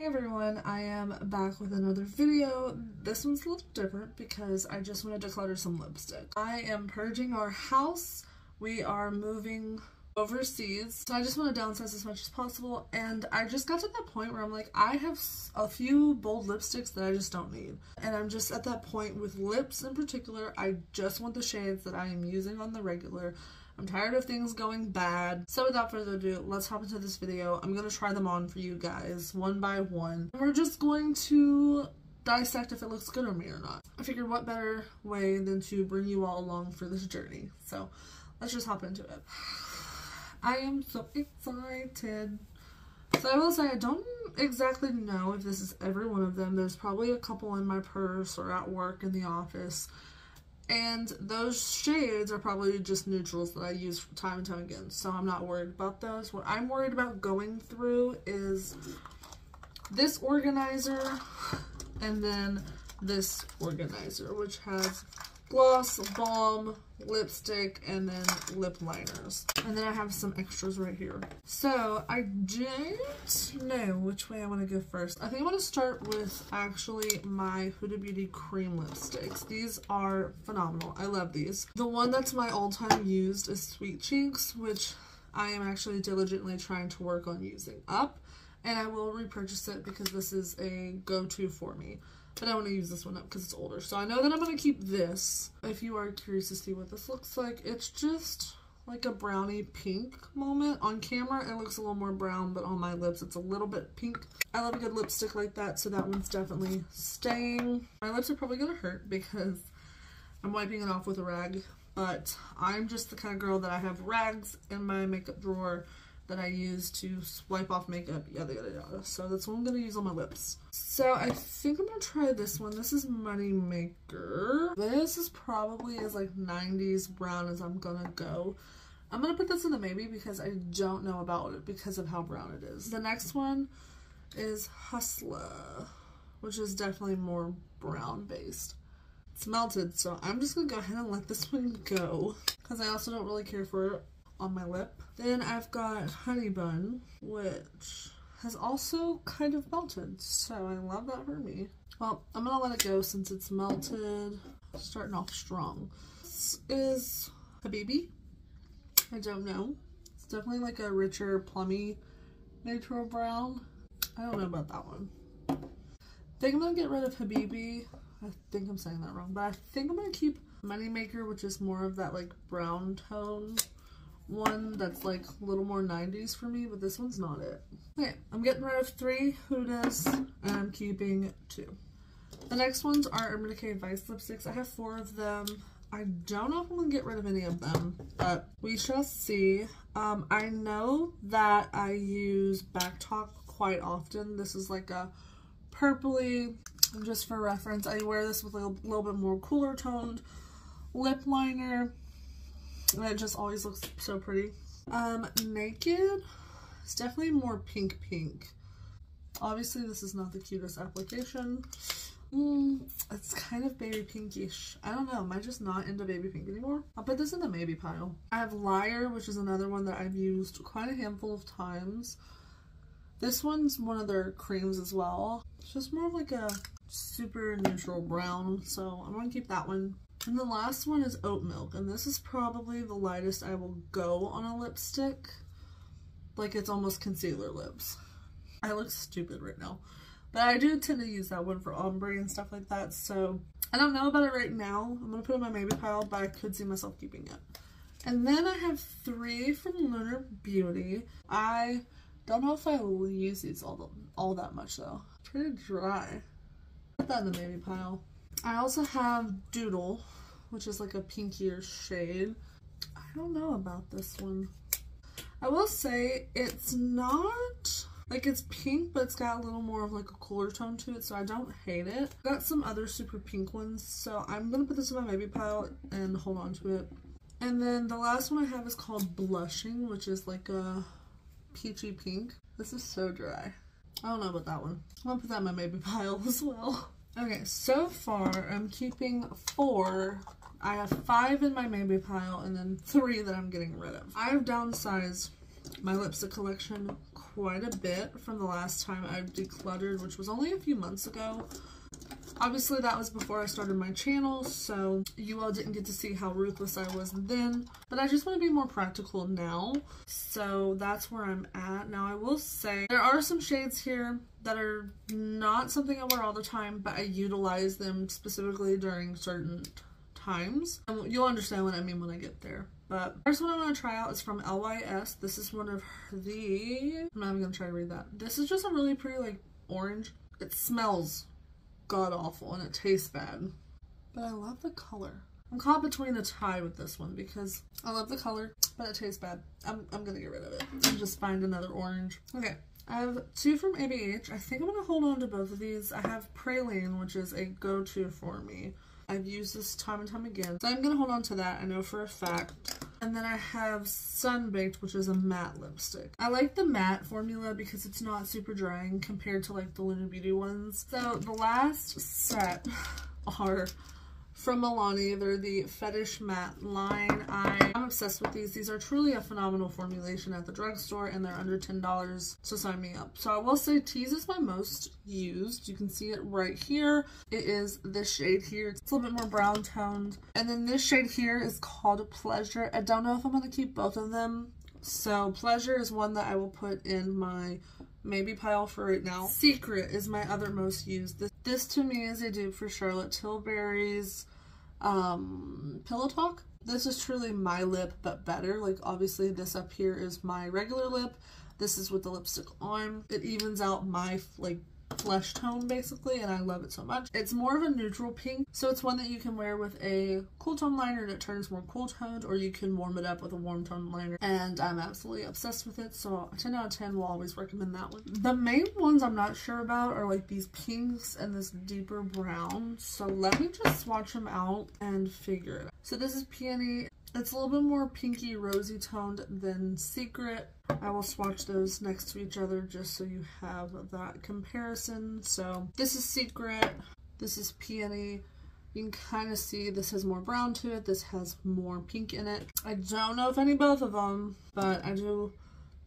Hey everyone, I am back with another video. This one's a little different because I just wanted to clutter some lipstick. I am purging our house. We are moving overseas. So I just want to downsize as much as possible and I just got to that point where I'm like, I have a few bold lipsticks that I just don't need. And I'm just at that point with lips in particular, I just want the shades that I am using on the regular. I'm tired of things going bad. So without further ado, let's hop into this video. I'm to try them on for you guys one by one. We're just going to dissect if it looks good on me or not. I figured what better way than to bring you all along for this journey. So let's just hop into it. I am so excited. So I will say I don't exactly know if this is every one of them. There's probably a couple in my purse or at work in the office. And those shades are probably just neutrals that I use time and time again. So I'm not worried about those. What I'm worried about going through is this organizer and then this organizer, which has gloss, balm, lipstick, and then lip liners. And then I have some extras right here. So I don't know which way I want to go first. I think I want to start with actually my Huda Beauty cream lipsticks. These are phenomenal. I love these. The one that's my all-time used is Sweet Cheeks, which I am actually diligently trying to work on using up. And I will repurchase it because this is a go-to for me. But I want to use this one up because it's older. So I know that I'm going to keep this. If you are curious to see what this looks like, it's just like a brownie pink moment. On camera, it looks a little more brown, but on my lips, it's a little bit pink. I love a good lipstick like that, so that one's definitely staying. My lips are probably going to hurt because I'm wiping it off with a rag, but I'm just the kind of girl that I have rags in my makeup drawer that I use to swipe off makeup, yada yada yada. So that's what I'm to use on my lips. So I think I'm to try this one. This is Money Maker. This is probably as like 90s brown as I'm to go. I'm to put this in the maybe because I don't know about it because of how brown it is. The next one is Hustler, which is definitely more brown based. It's melted, so I'm just to go ahead and let this one go because I also don't really care for on my lip. Then I've got Honey Bun, which has also kind of melted, so I love that for me. Well, I'm gonna let it go since it's melted. Starting off strong. This is Habibi. I don't know. It's definitely like a richer, plummy natural brown. I don't know about that one. I think I'm gonna get rid of Habibi. I think I'm saying that wrong, but I think I'm gonna keep Moneymaker, which is more of that like brown tone one that's like a little more 90s for me, but this one's not it. Okay, I'm getting rid of three Hudas and I'm keeping two. The next ones are Urban Decay Vice lipsticks. I have four of them. I don't know if I'm going to get rid of any of them, but we shall see. Um, I know that I use Back Talk quite often. This is like a purpley, just for reference. I wear this with a little bit more cooler toned lip liner and it just always looks so pretty. Um, Naked, it's definitely more pink pink. Obviously, this is not the cutest application. Mm, it's kind of baby pinkish. I don't know. Am I just not into baby pink anymore? I'll put this in the maybe pile. I have Liar, which is another one that I've used quite a handful of times. This one's one of their creams as well. It's just more of like a super neutral brown, so I'm going to keep that one. And the last one is oat milk, and this is probably the lightest I will go on a lipstick. Like it's almost concealer lips. I look stupid right now. But I do tend to use that one for ombre and stuff like that, so I don't know about it right now. I'm going to put it in my maybe pile, but I could see myself keeping it. And then I have three from Lunar Beauty. I don't know if I will use these all, the, all that much though. Pretty dry. Put that in the maybe pile. I also have Doodle, which is like a pinkier shade. I don't know about this one. I will say it's not like it's pink, but it's got a little more of like a cooler tone to it, so I don't hate it. Got some other super pink ones, so I'm gonna put this in my maybe pile and hold on to it. And then the last one I have is called Blushing, which is like a peachy pink. This is so dry. I don't know about that one. I'm gonna put that in my maybe pile as well. Okay, so far I'm keeping four. I have five in my maybe pile and then three that I'm getting rid of. I have downsized my lipstick collection quite a bit from the last time I decluttered, which was only a few months ago. Obviously, that was before I started my channel, so you all didn't get to see how ruthless I was then. But I just want to be more practical now, so that's where I'm at. Now, I will say there are some shades here that are not something I wear all the time, but I utilize them specifically during certain times. And you'll understand what I mean when I get there. But first one I want to try out is from LYS. This is one of the... I'm not even going to try to read that. This is just a really pretty, like, orange. It smells god awful and it tastes bad. But I love the color. I'm caught between a tie with this one because I love the color, but it tastes bad. I'm, I'm gonna get rid of it and just find another orange. Okay, I have two from ABH. I think I'm gonna hold on to both of these. I have Praline, which is a go-to for me. I've used this time and time again. So I'm gonna hold on to that, I know for a fact. And then I have Sunbaked, which is a matte lipstick. I like the matte formula because it's not super drying compared to like the Lunar Beauty ones. So the last set are from Milani. They're the Fetish Matte line. I am obsessed with these. These are truly a phenomenal formulation at the drugstore and they're under $10, so sign me up. So I will say Tease is my most used. You can see it right here. It is this shade here. It's a little bit more brown toned. And then this shade here is called Pleasure. I don't know if I'm going to keep both of them. So Pleasure is one that I will put in my maybe pile for right now. Secret is my other most used. This, this to me is a dupe for Charlotte Tilbury's um, Pillow Talk. This is truly my lip, but better. Like, obviously, this up here is my regular lip. This is with the lipstick on. It evens out my, like, flesh tone basically and I love it so much. It's more of a neutral pink so it's one that you can wear with a cool tone liner and it turns more cool toned or you can warm it up with a warm tone liner and I'm absolutely obsessed with it so 10 out of 10 will always recommend that one. The main ones I'm not sure about are like these pinks and this deeper brown so let me just swatch them out and figure it out. So this is Peony it's a little bit more pinky rosy toned than Secret. I will swatch those next to each other just so you have that comparison. So this is Secret, this is Peony. You can kind of see this has more brown to it, this has more pink in it. I don't know if any both of them, but I do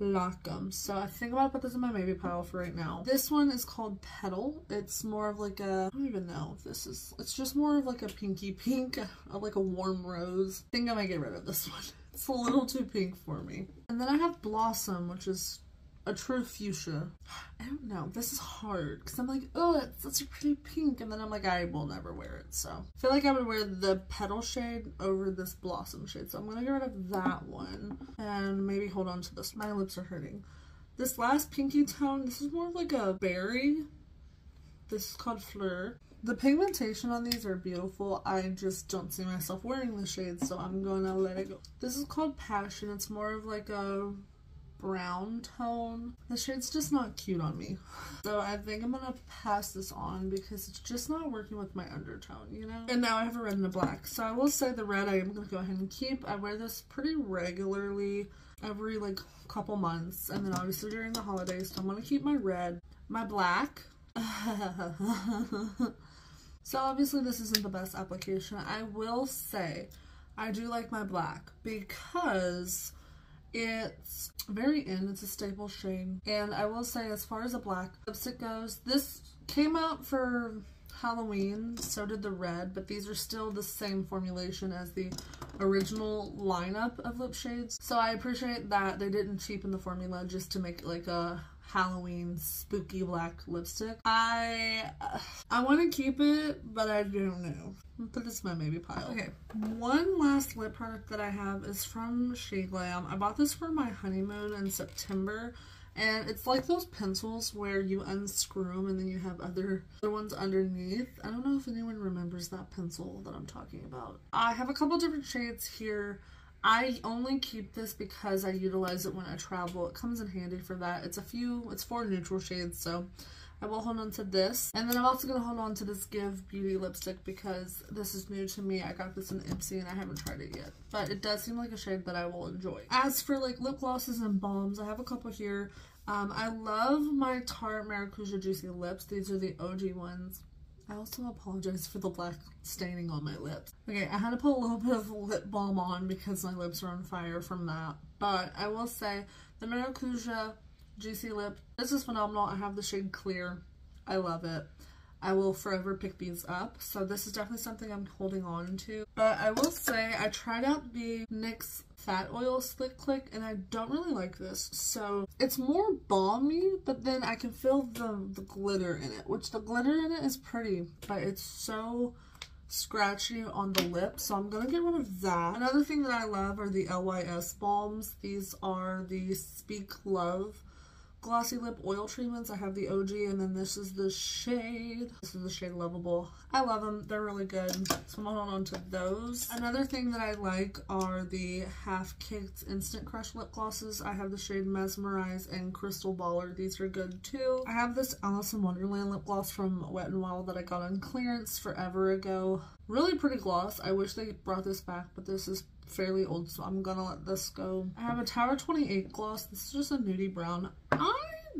Lockum. So I think I'm gonna put this in my maybe pile for right now. This one is called Petal. It's more of like a, I don't even know if this is, it's just more of like a pinky pink, like a warm rose. I think I might get rid of this one. It's a little too pink for me. And then I have Blossom, which is a true fuchsia. I don't know. This is hard because I'm like, oh, it's such a pretty pink. And then I'm like, I will never wear it. So I feel like I would wear the petal shade over this blossom shade. So I'm going to get rid of that one and maybe hold on to this. My lips are hurting. This last pinky tone, this is more like a berry. This is called Fleur. The pigmentation on these are beautiful. I just don't see myself wearing the shades, so I'm to let it go. This is called Passion. It's more of like a brown tone. The shade's just not cute on me. So I think I'm gonna pass this on because it's just not working with my undertone, you know? And now I have a red and a black. So I will say the red I am gonna go ahead and keep. I wear this pretty regularly every like couple months and then obviously during the holidays so I'm gonna keep my red. My black. so obviously this isn't the best application. I will say I do like my black because it's very in. It's a staple shade. And I will say, as far as a black lipstick goes, this came out for Halloween. So did the red. But these are still the same formulation as the original lineup of lip shades. So I appreciate that they didn't cheapen the formula just to make it like a Halloween spooky black lipstick. I I want to keep it, but I don't know. Put this in my maybe pile. Okay, one last lip product that I have is from SHEGLAM. I bought this for my honeymoon in September. And it's like those pencils where you unscrew them and then you have other, other ones underneath. I don't know if anyone remembers that pencil that I'm talking about. I have a couple different shades here. I only keep this because I utilize it when I travel. It comes in handy for that. It's a few, it's four neutral shades, so I will hold on to this. And then I'm also going to hold on to this GXVE Beauty lipstick because this is new to me. I got this in Ipsy and I haven't tried it yet. But it does seem like a shade that I will enjoy. As for like lip glosses and balms, I have a couple here. Um, I love my Tarte Maracuja Juicy Lips. These are the OG ones. I also apologize for the black staining on my lips. Okay, I had to put a little bit of lip balm on because my lips are on fire from that. But I will say the Maracuja Juicy Lip. This is phenomenal. I have the shade Clear. I love it. I will forever pick these up. So this is definitely something I'm holding on to. But I will say I tried out the NYX Fat Oil Slick Click and I don't really like this. So it's more balmy, but then I can feel the, the glitter in it, which the glitter in it is pretty, but it's so scratchy on the lip, so I'm gonna get rid of that. Another thing that I love are the LYS balms. These are the Speak Love glossy lip oil treatments. I have the OG and then this is the shade. This is the shade Lovable. I love them. They're really good. So I'm on on to those. Another thing that I like are the Half Caked Instant Crush lip glosses. I have the shade Mesmerize and Crystal Baller. These are good too. I have this Alice in Wonderland lip gloss from Wet n Wild that I got on clearance forever ago. Really pretty gloss. I wish they brought this back, but this is fairly old, so I'm gonna let this go. I have a Tower 28 gloss. This is just a nudie brown. I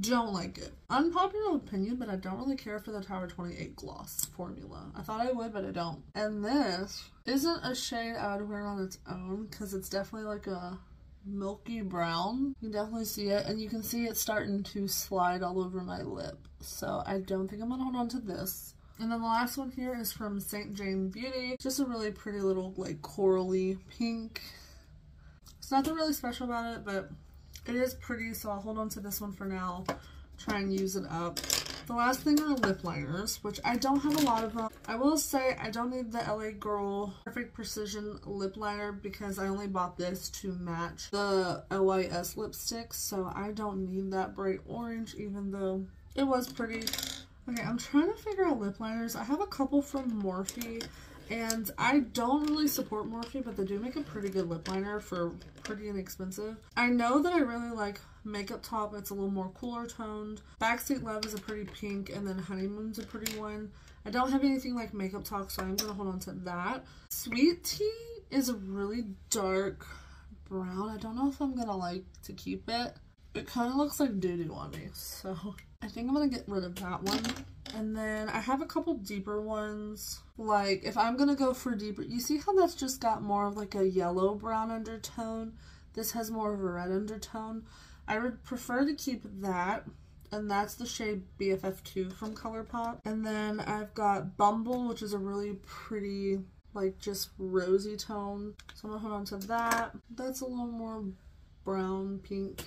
don't like it. Unpopular opinion, but I don't really care for the Tower 28 gloss formula. I thought I would, but I don't. And this isn't a shade I would wear on its own because it's definitely like a milky brown. You can definitely see it, and you can see it starting to slide all over my lip. So I don't think I'm gonna hold on to this. And then the last one here is from St. Jane Beauty. Just a really pretty little like corally pink. It's nothing really special about it, but it is pretty, so I'll hold on to this one for now. Try and use it up. The last thing are lip liners, which I don't have a lot of them. I will say I don't need the LA Girl Perfect Precision Lip Liner because I only bought this to match the LYS lipstick, so I don't need that bright orange even though it was pretty. Okay, I'm trying to figure out lip liners. I have a couple from Morphe, and I don't really support Morphe, but they do make a pretty good lip liner for pretty inexpensive. I know that I really like Makeup Talk. It's a little more cooler toned. Backseat Love is a pretty pink, and then Honeymoon's a pretty one. I don't have anything like Makeup Talk, so I'm going to hold on to that. Sweet Tea is a really dark brown. I don't know if I'm going to like to keep it. It kind of looks like doo-doo on me, so I think I'm to get rid of that one. And then I have a couple deeper ones. Like, if I'm to go for deeper, you see how that's just got more of like a yellow brown undertone? This has more of a red undertone. I would prefer to keep that. And that's the shade BFF2 from ColourPop. And then I've got Bumble, which is a really pretty, like, just rosy tone. So I'm to hold on to that. That's a little more brown, pink.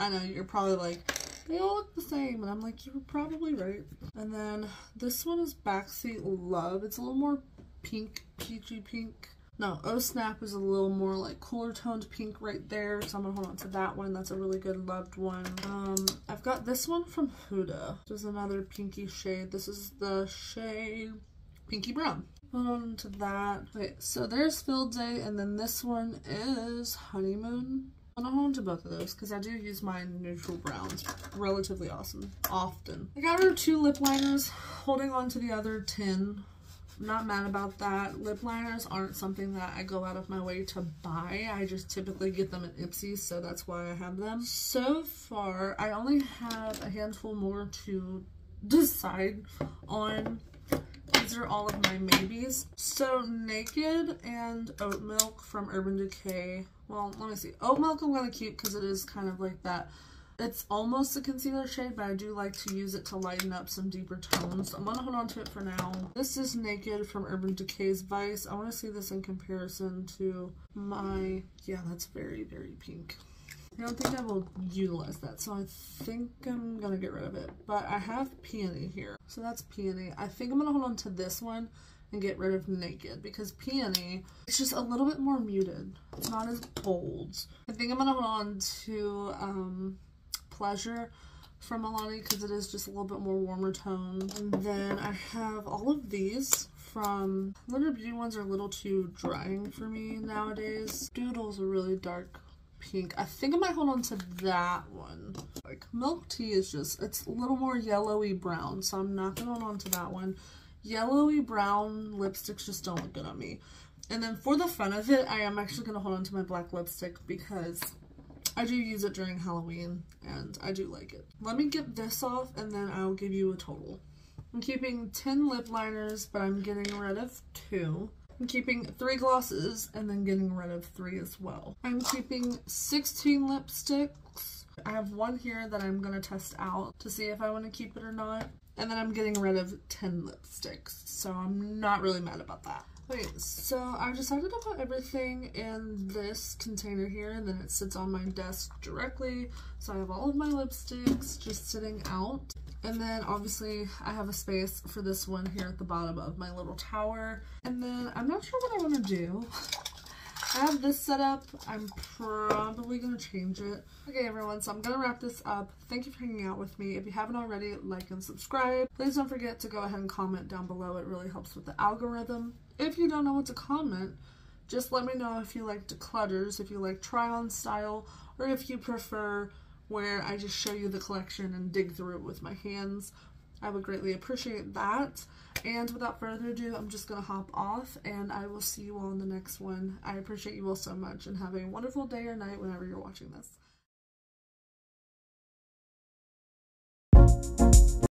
I know, you're probably like, they all look the same. And I'm like, you were probably right. And then this one is Backseat Love. It's a little more pink, peachy pink. No, Oh Snap is a little more like cooler toned pink right there. So I'm gonna hold on to that one. That's a really good loved one. Um, I've got this one from Huda. This is another pinky shade. This is the shade Pinky Brown. Hold on to that. Wait, so there's Field Day and then this one is Honeymoon. I'm gonna hold on to both of those because I do use my neutral browns relatively awesome often. I got rid of two lip liners, holding on to the other 10. I'm not mad about that. Lip liners aren't something that I go out of my way to buy. I just typically get them at Ipsy, so that's why I have them. So far, I only have a handful more to decide on. These are all of my maybes. So Naked and Oat Milk from Urban Decay well, let me see. Oat milk I'm going to keep because it is kind of like that. It's almost a concealer shade, but I do like to use it to lighten up some deeper tones. I'm going to hold on to it for now. This is Naked from Urban Decay's Vice. I want to see this in comparison to my... Yeah, that's very, very pink. I don't think I will utilize that, so I think I'm going to get rid of it. But I have Peony here, so that's Peony. I think I'm going to hold on to this one and get rid of Naked because Peony is just a little bit more muted. It's not as bold. I think I'm going to hold on to um, Pleasure from Milani because it is just a little bit more warmer tone. And then I have all of these from Litter Beauty ones are a little too drying for me nowadays. Doodle's a really dark pink. I think I might hold on to that one. Like milk tea is just, it's a little more yellowy brown, so I'm not to hold on to that one yellowy brown lipsticks just don't look good on me. And then for the fun of it, I am actually going to hold on to my black lipstick because I do use it during Halloween and I do like it. Let me get this off and then I'll give you a total. I'm keeping 10 lip liners, but I'm getting rid of two. I'm keeping three glosses and then getting rid of three as well. I'm keeping 16 lipsticks I have one here that I'm going to test out to see if I want to keep it or not. And then I'm getting rid of 10 lipsticks, so I'm not really mad about that. Okay, so I decided to put everything in this container here and then it sits on my desk directly. So I have all of my lipsticks just sitting out. And then obviously I have a space for this one here at the bottom of my little tower. And then I'm not sure what I want to do. I have this set up. I'm probably going to change it. Okay, everyone, so I'm going to wrap this up. Thank you for hanging out with me. If you haven't already, like and subscribe. Please don't forget to go ahead and comment down below. It really helps with the algorithm. If you don't know what to comment, just let me know if you like declutters, if you like try-on style, or if you prefer where I just show you the collection and dig through it with my hands. I would greatly appreciate that. And without further ado, I'm just going to hop off and I will see you all in the next one. I appreciate you all so much and have a wonderful day or night whenever you're watching this.